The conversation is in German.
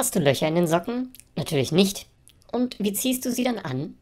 Hast du Löcher in den Socken? Natürlich nicht. Und wie ziehst du sie dann an?